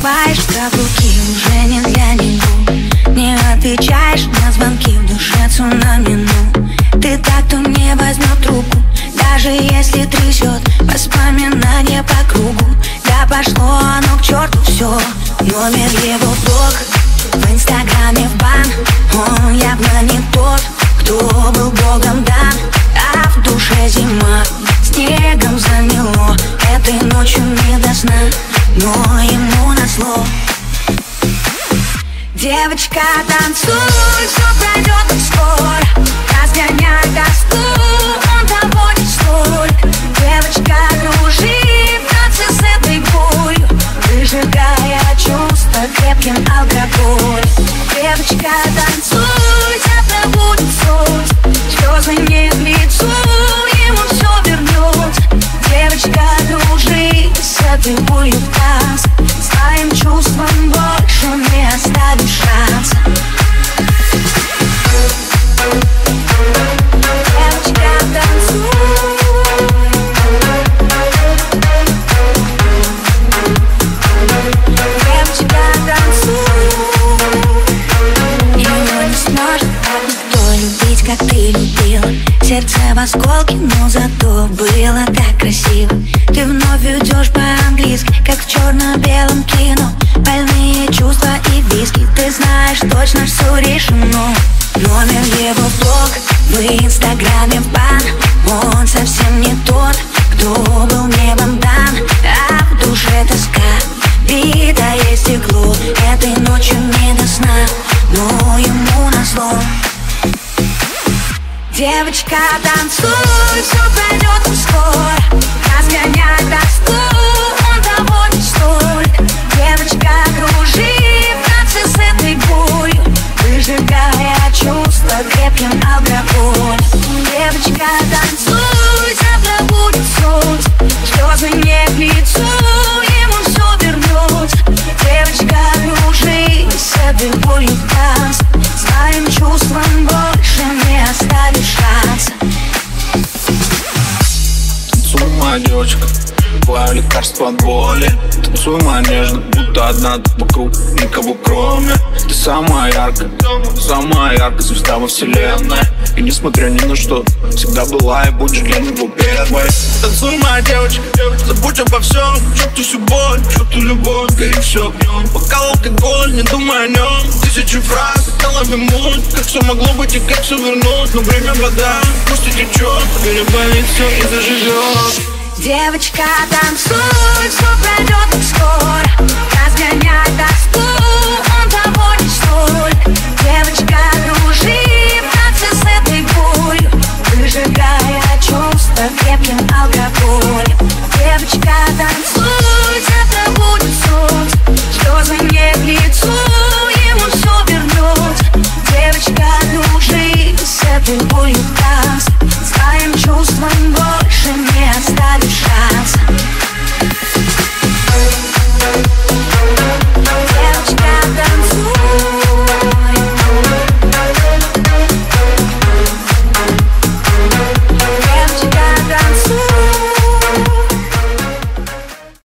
знаешь, каблуки уже не для него. Не отвечаешь на звонки в душе цунами Ну, ты так, кто не возьмет трубку Даже если трясет воспоминания по кругу. Да пошло оно к черту все Номер его блог. В инстаграме в бан Он явно не тот, кто был богом дан назло Девочка, танцуй, все пройдет скоро Разгоняй тоску, он того не столь Девочка, кружи в танце с этой болью. Выжигая чувства крепким алкоголь Девочка, танцуй, завтра будет солнце. Слезы ты любила Сердце в осколке, но зато было так красиво. Ты вновь идешь по-английски, как в черно-белом кино. Больные чувства и виски Ты знаешь точно, все решено. Номер его блог, в инстаграме бан. Он совсем не тот, кто был Девочка, танцуй, все пройдет скоро Разгоняй тоску, он того не стоит Девочка, кружи в танце с этой болью Выжигая чувства крепким алкоголь Девочка, танцуй, девочка, твое лекарство от боли. Танцуй, нежно, будто одна ты вокруг Никого кроме. Ты самая яркая, самая яркая звезда во вселенной. И несмотря ни на что, всегда была и будешь для него первой. Танцуй, моя девочка, забудь обо всем. Чувствуй всю боль, чувствуй любовь, гори все огнем Пока алкоголь, не думай о нем Тысячи фраз, голове муть. Как все могло быть и как все вернуть? Но время вода, пусть и течет Переболит все и заживет Девочка, танцуй, все пройдет